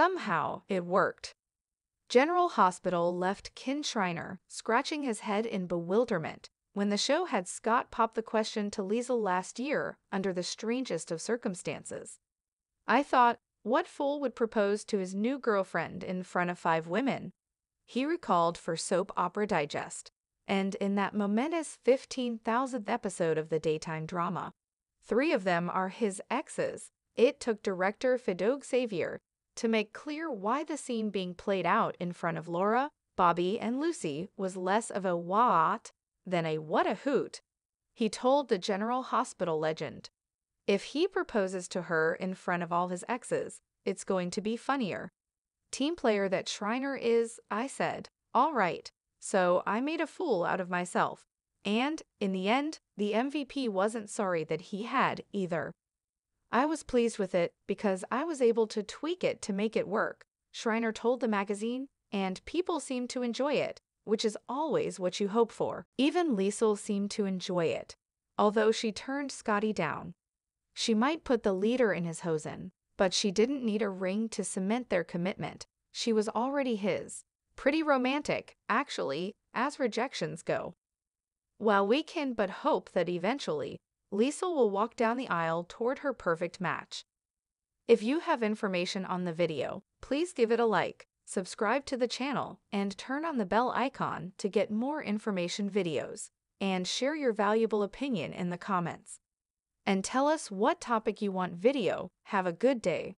Somehow, it worked. General Hospital left Kin Shriner scratching his head in bewilderment when the show had Scott pop the question to Liesl last year under the strangest of circumstances. I thought, what fool would propose to his new girlfriend in front of five women? He recalled for Soap Opera Digest, and in that momentous 15,000th episode of the daytime drama. Three of them are his exes. It took director Phideaux Xavier to make clear why the scene being played out in front of Laura, Bobby, and Lucy was less of a what than a what a hoot. He told the General Hospital legend, if he proposes to her in front of all his exes, it's going to be funnier. Team player that Shriner is, I said, all right, so I made a fool out of myself. And, in the end, the MVP wasn't sorry that he had either. I was pleased with it because I was able to tweak it to make it work, Shriner told the magazine, and people seemed to enjoy it, which is always what you hope for. Even Liesl seemed to enjoy it, although she turned Scotty down. She might put the leader in his hosen, but she didn't need a ring to cement their commitment. She was already his. Pretty romantic, actually, as rejections go. While we can but hope that eventually, Liesl will walk down the aisle toward her perfect match. If you have information on the video, please give it a like, subscribe to the channel, and turn on the bell icon to get more information videos, and share your valuable opinion in the comments. And tell us what topic you want video. Have a good day.